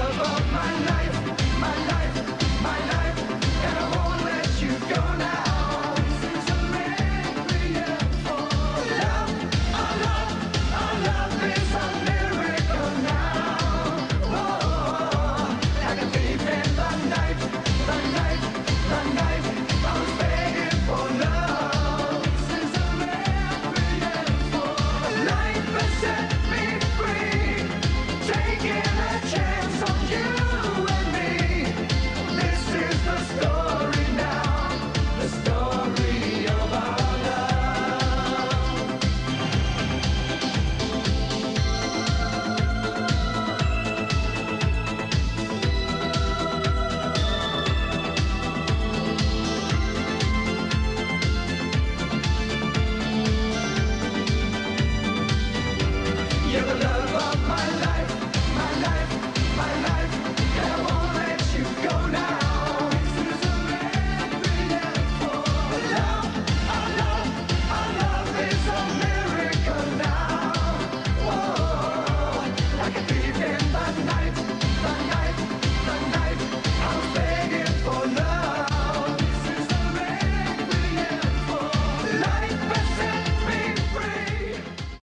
啊